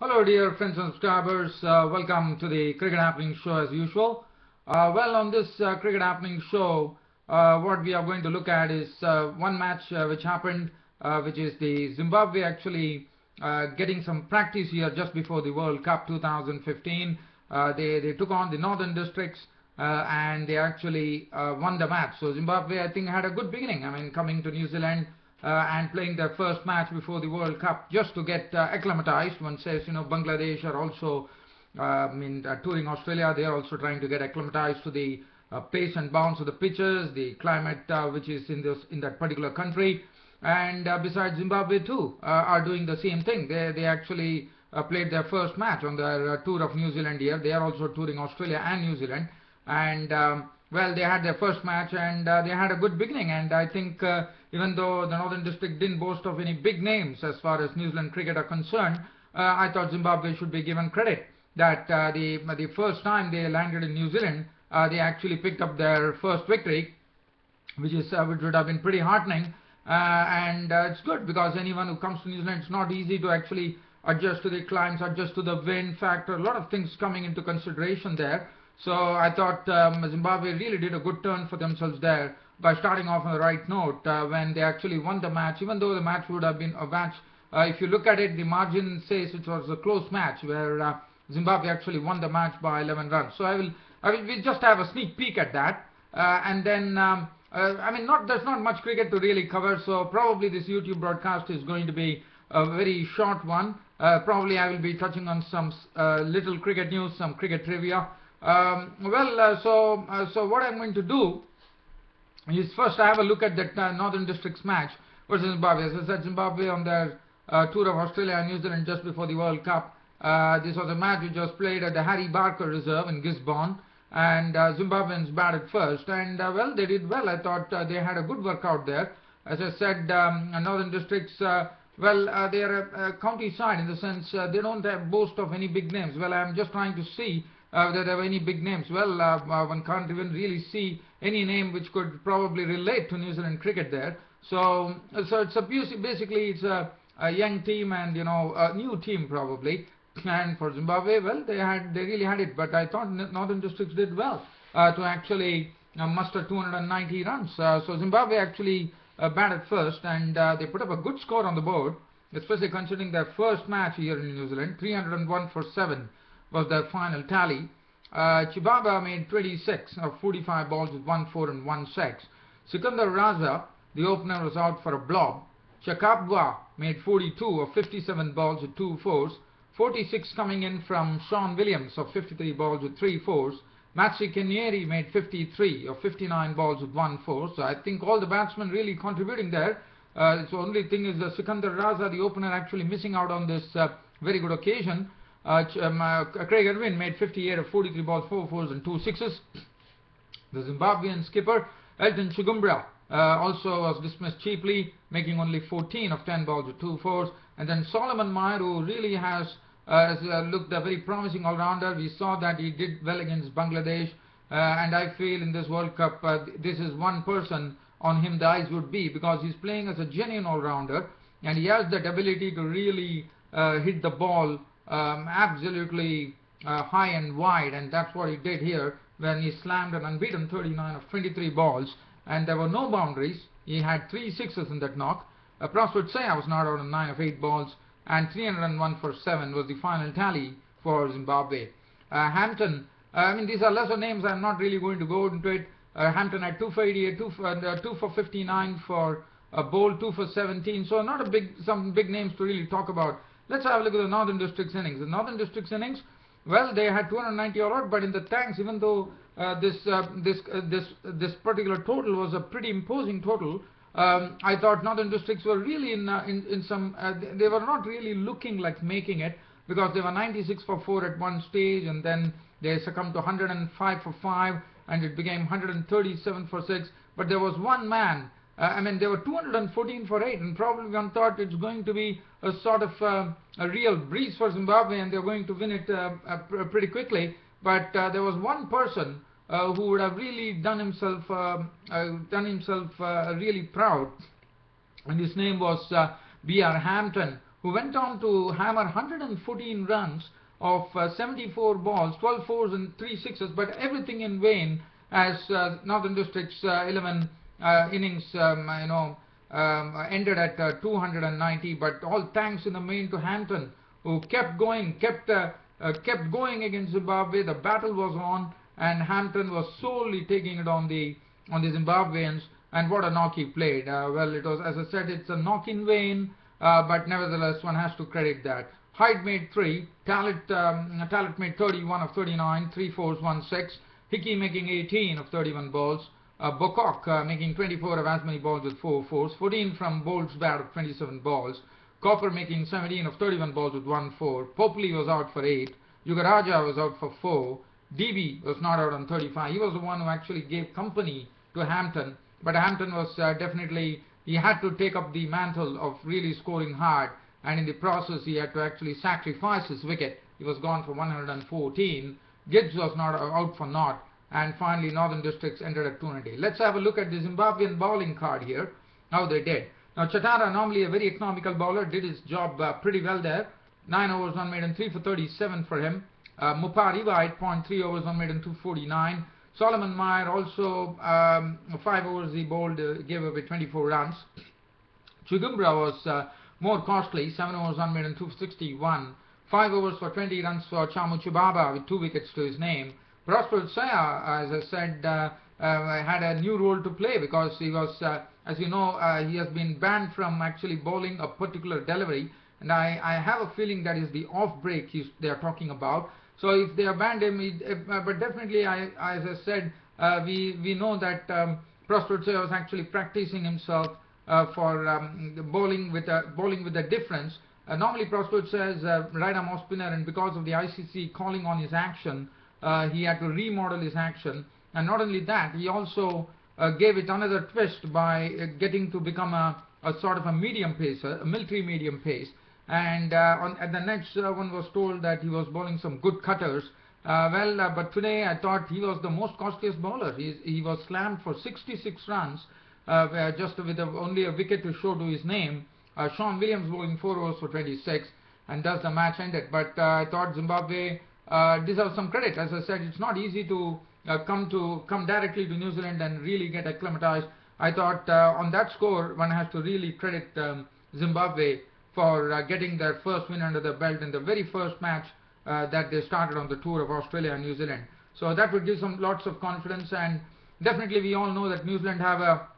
Hello dear friends and subscribers, uh, welcome to the Cricket Happening Show as usual. Uh, well on this uh, Cricket Happening Show, uh, what we are going to look at is uh, one match uh, which happened, which is the Zimbabwe actually getting some practice here just before the World Cup 2015. they, they took on the Northern Districts and they actually won the match. So Zimbabwe I think had a good beginning, I mean coming to New Zealand and playing their first match before the World Cup just to get uh, acclimatized. One says, you know, Bangladesh are also, uh, I mean, touring Australia. They are also trying to get acclimatized to the pace and bounce of the pitches, the climate which is in this in that particular country. And besides Zimbabwe too are doing the same thing. They they actually played their first match on their tour of New Zealand here. They are also touring Australia and New Zealand. And um, well, they had their first match and uh, they had a good beginning. And I think uh, even though the Northern District didn't boast of any big names as far as New Zealand cricket are concerned, uh, I thought Zimbabwe should be given credit that uh, the the first time they landed in New Zealand, uh, they actually picked up their first victory, which is which would have been pretty heartening. and it's good because anyone who comes to New Zealand, it's not easy to actually adjust to the climates, adjust to the wind factor, a lot of things coming into consideration there. So I thought um, Zimbabwe really did a good turn for themselves there by starting off on the right note uh, when they actually won the match, even though the match would have been a match. Uh, if you look at it, the margin says it was a close match where uh, Zimbabwe actually won the match by 11 runs. So I will, I will we just have a sneak peek at that, uh, and then. Um, uh, I mean, not there's not much cricket to really cover, so probably this YouTube broadcast is going to be a very short one. Uh, probably I will be touching on some little cricket news, some cricket trivia, um, well, so so what I'm going to do is first I have a look at that uh, Northern Districts match versus Zimbabwe. As I said, Zimbabwe on their uh, tour of Australia and New Zealand just before the World Cup. Uh, this was a match which was played at the Harry Barker Reserve in Gisborne, and uh, Zimbabweans batted first. And well, they did well. I thought they had a good workout there. As I said, um, Northern Districts. well, they are a, a, county side in the sense they don't have boast of any big names. Well, I'm just trying to see uh, there were any big names. Well, uh, uh, one can't even really see any name which could probably relate to New Zealand cricket there. So, so it's a basically it's a, a young team and you know a new team probably. And for Zimbabwe, well, they had they really had it. But I thought Northern Districts did well uh, to actually uh, muster 290 runs. Uh, so Zimbabwe actually batted first and they put up a good score on the board, especially considering their first match here in New Zealand, 301 for seven was their final tally. Uh, Chibhabha made 26 of 45 balls with 1 4 and 1 6. Sikandar Raza, the opener, was out for a blob. Chakabva made 42 of 57 balls with 2 fours. 46 coming in from Sean Williams of 53 balls with 3 fours. Matsikenyeri made 53 of 59 balls with 1 4. So I think all the batsmen really contributing there. Uh, so only thing is uh, Sikandar Raza, the opener, actually missing out on this uh, very good occasion. Uh, um, uh, Craig Ervine made 58 of 43 balls, 4 fours and 2 sixes. The Zimbabwean skipper Elton Chigumbura uh, also was dismissed cheaply, making only 14 of 10 balls with 2 fours. And then Solomon Mire, who really has, uh, has uh, looked a very promising all-rounder. We saw that he did well against Bangladesh. Uh, and I feel in this World Cup, this is one person on him the eyes would be because he's playing as a genuine all-rounder and he has that ability to really hit the ball um, absolutely uh, high and wide and that's what he did here when he slammed an unbeaten 39 of 23 balls and there were no boundaries. He had three sixes in that knock. Uh, Prosper Utseya was not out on 9 of 8 balls and 301 for 7 was the final tally for Zimbabwe. Uh, Hampton, uh, I mean these are lesser names, I'm not really going to go into it. Uh, Hampton had 2 for 88, 2 for, uh, 2 for 59 for a bowl, 2 for 17, so not a big, some big names to really talk about. Let's have a look at the Northern Districts innings. The Northern Districts innings, well, they had 290 all out, but in the tanks, even though uh, this uh, this uh, this this particular total was a pretty imposing total, um, I thought Northern Districts were really in uh, in, in some uh, they were not really looking like making it because they were 96 for 4 at one stage and then they succumbed to 105 for 5 and it became 137 for 6 but there was one man uh, I mean, they were 214 for 8, and probably one thought it's going to be a sort of uh, a real breeze for Zimbabwe, and they're going to win it uh, uh pr pretty quickly. But uh, there was one person uh, who would have really done himself done himself really proud, and his name was B.R. Hampton, who went on to hammer 114 runs of uh, 74 balls, 12 fours and 3 sixes, but everything in vain as uh, Northern District's uh, 11 uh, innings, um, you know, um, ended at uh, 290, but all thanks in the main to Hampton, who kept going, kept uh, kept going against Zimbabwe. The battle was on, and Hampton was solely taking it on the on the Zimbabweans. And what a knock he played. well, it was, as I said, it's a knock in vain, but nevertheless, one has to credit that. Hyde made 3, Talit, um, Talent made 31 of 39, 3 fours, 1 6. Hickey making 18 of 31 balls. Uh, Bocock uh, making 24 of as many balls with 4 fours. 14 from Bolt's of 27 balls. Copper making 17 of 31 balls with 1 4. Popley was out for 8. Yugaraja was out for 4. DB was not out on 35. He was the one who actually gave company to Hampton. But Hampton was uh, definitely, he had to take up the mantle of really scoring hard and in the process he had to actually sacrifice his wicket. He was gone for 114. Gibbs was not out for naught and finally Northern Districts ended at 290. Let's have a look at the Zimbabwean bowling card here, how they did. Now Chatara, normally a very economical bowler, did his job uh, pretty well there. 9 overs, 1 maiden, 3 for 37 for him. Uh, Mupariwa, 8.3 overs, 1 maiden, 249. Solomon Mire also um, 5 overs he bowled, uh, gave away 24 runs. Chigumbura was uh, more costly, 7 overs, 1 maiden, 261. 5 overs for 20 runs for Chamu Chibhabha with 2 wickets to his name. Prosper Utseya, as I said, uh, uh, had a new role to play because he was, uh, as you know, uh, he has been banned from actually bowling a particular delivery. And I, I have a feeling that is the off break they are talking about. So if they banned him, uh, but definitely, I, as I said, uh, we, we know that um, Prosper was actually practicing himself uh, for um, bowling with a bowling with a difference. Uh, normally, Prosper says uh, right arm off spinner, and because of the ICC calling on his action, he had to remodel his action. And not only that, he also gave it another twist by getting to become a, a, sort of a medium pace, a military medium pace. And on, at the next one was told that he was bowling some good cutters. Uh, well, uh, but today I thought he was the most costliest bowler. He, he was slammed for 66 runs uh, just with a, only a wicket to show to his name. Uh, Sean Williams bowling 4 overs for 26 and thus the match ended. But uh, I thought Zimbabwe deserves some credit. As I said, it's not easy to come to come directly to New Zealand and really get acclimatized. I thought on that score one has to really credit um, Zimbabwe for uh, getting their first win under the belt in the very first match uh, that they started on the tour of Australia and New Zealand. So that would give some lots of confidence and definitely we all know that New Zealand have a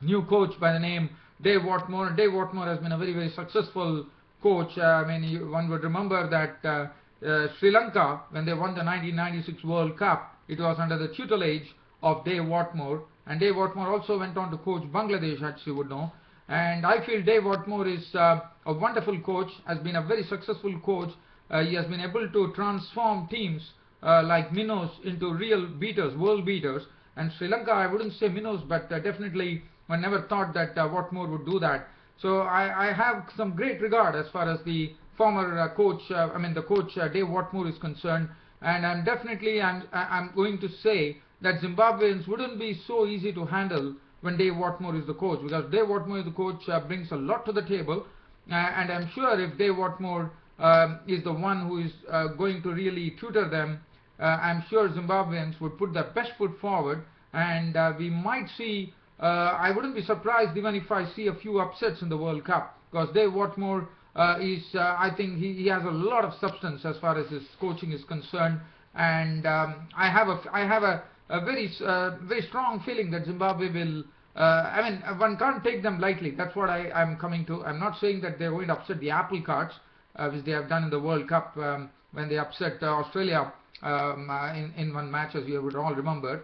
new coach by the name Dave Whatmore. Dave Whatmore has been a very, very successful coach. Uh, I mean, you, one would remember that uh, uh, Sri Lanka, when they won the 1996 World Cup, it was under the tutelage of Dave Whatmore. And Dave Whatmore also went on to coach Bangladesh, as you would know. And I feel Dave Whatmore is uh, a wonderful coach, has been a very successful coach. Uh, he has been able to transform teams uh, like Minnows into real beaters, world beaters. And Sri Lanka, I wouldn't say Minnows, but definitely I never thought that uh, Whatmore would do that. So I, I, have some great regard as far as the former uh, coach, uh, I mean the coach uh, Dave Whatmore is concerned, and I'm definitely I'm I'm going to say that Zimbabweans wouldn't be so easy to handle when Dave Whatmore is the coach because Dave Whatmore is the coach uh, brings a lot to the table, uh, and I'm sure if Dave Whatmore um, is the one who is going to really tutor them, I'm sure Zimbabweans would put their best foot forward, and we might see uh, I wouldn't be surprised even if I see a few upsets in the World Cup because Dave Whatmore uh, is, uh, I think he, he has a lot of substance as far as his coaching is concerned and um, I have a, I have a, a very, uh, very strong feeling that Zimbabwe will, uh, I mean, one can't take them lightly. That's what I, I'm coming to. I'm not saying that they're going to upset the apple carts, uh, which they have done in the World Cup um, when they upset Australia um, in, in one match, as you would all remember.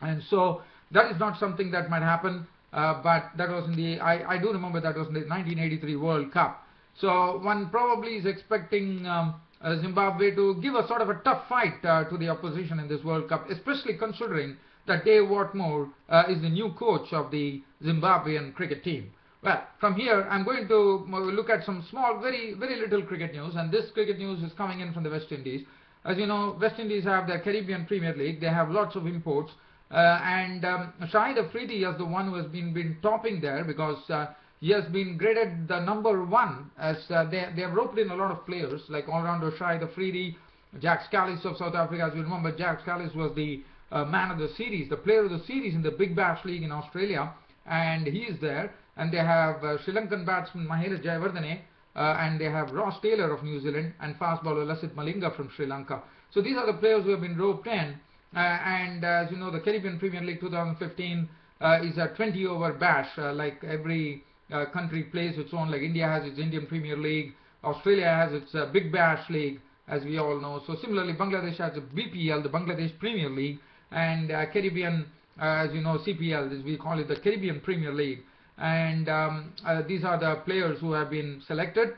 And so that is not something that might happen, uh, but that was in the, I, I do remember that was in the 1983 World Cup. So one probably is expecting um, uh, Zimbabwe to give a sort of a tough fight uh, to the opposition in this World Cup, especially considering that Dave Whatmore uh, is the new coach of the Zimbabwean cricket team. Well, from here, I'm going to look at some small, very, very little cricket news, and this cricket news is coming in from the West Indies. As you know, West Indies have their Caribbean Premier League. They have lots of imports. Uh, and um, Shahid Afridi is the one who has been, been topping there because uh, he has been graded the number one as uh, they, they have roped in a lot of players like all-rounder Shahid Afridi, Jack Kallis of South Africa. As you remember, Jack Kallis was the uh, man of the series, the player of the series in the Big Bash League in Australia, and he is there. And they have uh, Sri Lankan batsman Mahela Jayawardene, uh, and they have Ross Taylor of New Zealand and fast bowler Lasith Malinga from Sri Lanka. So these are the players who have been roped in. Uh, and as you know, the Caribbean Premier League 2015 uh, is a 20 over bash, uh, like every uh, country plays its own, like India has its Indian Premier League, Australia has its uh, Big Bash League, as we all know. So similarly, Bangladesh has a BPL, the Bangladesh Premier League, and uh, Caribbean, as you know, CPL, we call it, the Caribbean Premier League. And um, these are the players who have been selected.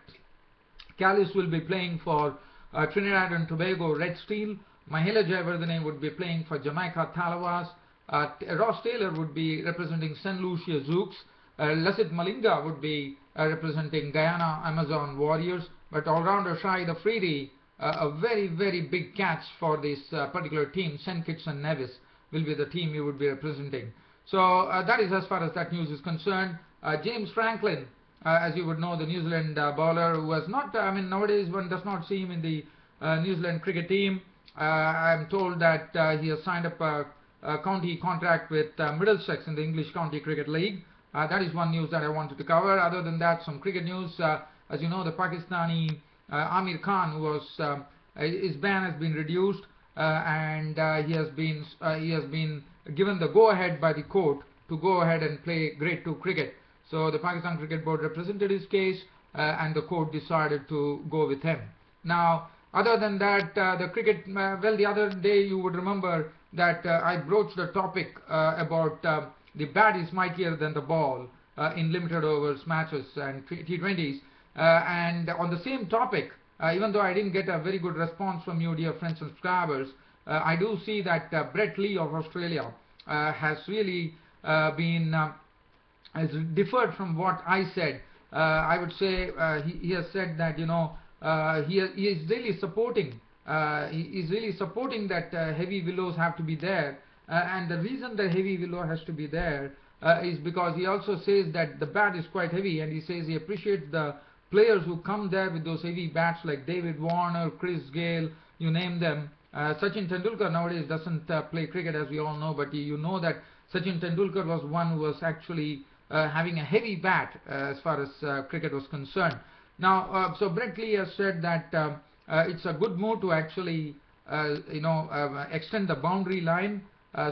Kallis will be playing for Trinidad and Tobago Red Steel. Mahela Jayawardene would be playing for Jamaica Tallawahs. Uh, Ross Taylor would be representing St. Lucia Zouks. Uh, Lasith Malinga would be uh, representing Guyana Amazon Warriors. But all-rounder Shahid Afridi, uh, a very, very big catch for this particular team, St. Kitts and Nevis, will be the team you would be representing. So that is as far as that news is concerned. James Franklin, as you would know, the New Zealand bowler who has not, I mean, nowadays one does not see him in the New Zealand cricket team. I'm told that he has signed up a uh, county contract with Middlesex in the English County Cricket League. Uh, that is one news that I wanted to cover. Other than that, some cricket news. as you know, the Pakistani Amir Khan, who was his ban has been reduced, and he has been he has been given the go-ahead by the court to go ahead and play Grade 2 cricket. So the Pakistan Cricket Board represented his case, uh, and the court decided to go with him. Now, other than that, uh, the cricket, uh, well, the other day you would remember that uh, I broached the topic uh, about uh, the bat is mightier than the ball in limited overs matches and T20s. and on the same topic, even though I didn't get a very good response from you, dear friends and subscribers, I do see that Brett Lee of Australia has really been has differed from what I said. Uh, I would say uh, he, he, has said that you know uh, he, he is really supporting uh, is really supporting that uh, heavy willows have to be there. Uh, and the reason the heavy willow has to be there uh, is because he also says that the bat is quite heavy and he says he appreciates the players who come there with those heavy bats like David Warner, Chris Gayle, you name them. Uh, Sachin Tendulkar nowadays doesn't uh, play cricket as we all know, but you know that Sachin Tendulkar was one who was actually having a heavy bat as far as cricket was concerned. Now, so Brett Lee has said that um, uh, it's a good move to actually uh, you know uh, extend the boundary line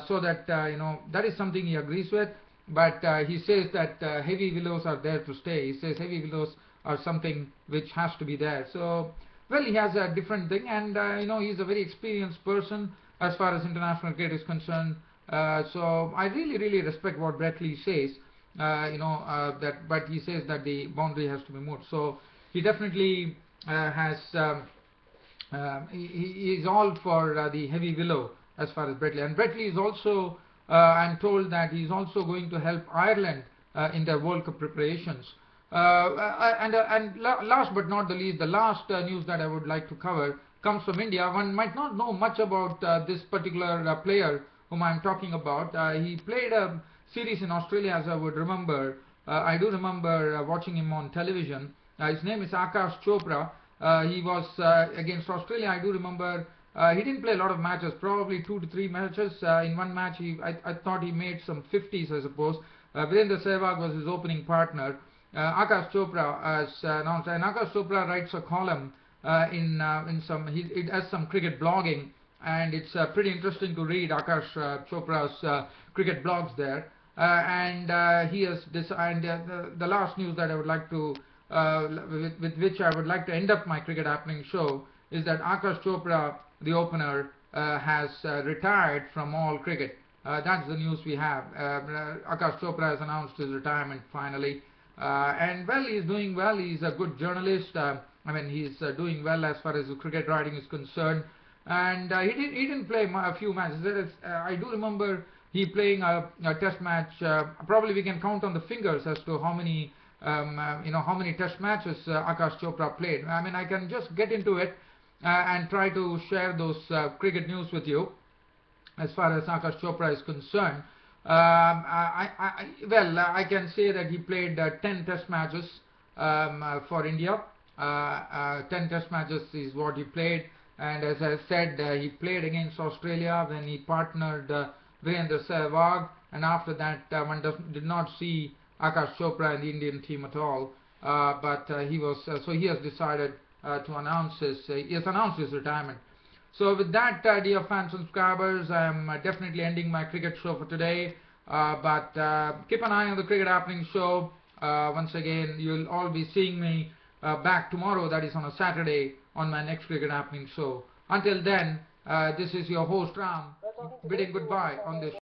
so that you know that is something he agrees with but he says that heavy willows are there to stay. He says heavy willows are something which has to be there. So well he has a different thing and uh, you know he's a very experienced person as far as international cricket is concerned. Uh, so I really really respect what Brett Lee says uh, you know that but he says that the boundary has to be moved. So he definitely has um, he, is all for uh, the heavy willow as far as Brett Lee. And Brett Lee is also, uh, I'm told that he's also going to help Ireland uh, in their World Cup preparations. Uh, uh, and uh, and la last but not the least, the last news that I would like to cover comes from India. One might not know much about this particular player whom I'm talking about. he played a series in Australia, as I would remember. I do remember watching him on television. his name is Akash Chopra. Uh, he was uh, against Australia. I do remember uh, he didn't play a lot of matches, probably two to three matches. in one match, he I, I, thought he made some 50s, I suppose. Uh, Virendra Sehwag was his opening partner. Akash Chopra as announced, and Akash Chopra writes a column in in some he it has some cricket blogging and it's uh, pretty interesting to read Akash uh, Chopra's uh, cricket blogs there. and he has this, and the, the last news that I would like to uh, with, with, which I would like to end up my cricket happening show is that Akash Chopra, the opener, uh, has uh, retired from all cricket. Uh, that's the news we have. Uh, Akash Chopra has announced his retirement finally. and well, he's doing well. He's a good journalist. I mean, he's doing well as far as cricket writing is concerned. And he, did, he didn't play a few matches. I do remember he playing a, a test match. probably we can count on the fingers as to how many um, uh, you know, how many test matches uh, Akash Chopra played. I mean, I can just get into it and try to share those uh, cricket news with you as far as Akash Chopra is concerned. I, I, I, well, uh, I can say that he played uh, 10 test matches um, uh, for India. Uh, uh, 10 test matches is what he played. And as I said, uh, he played against Australia when he partnered uh, Virendra Sehwag. And after that, uh, one does, did not see Akash Chopra in the Indian team at all. Uh, but uh, he was, uh, so he has decided uh, to announce his, uh, he has his retirement. So with that, uh, dear fans and subscribers, I am uh, definitely ending my cricket show for today. Uh, but uh, keep an eye on the Cricket Happening show. Uh, once again, you'll all be seeing me uh, back tomorrow, that is on a Saturday, on my next Cricket Happening show. Until then, uh, this is your host Ram bidding goodbye on this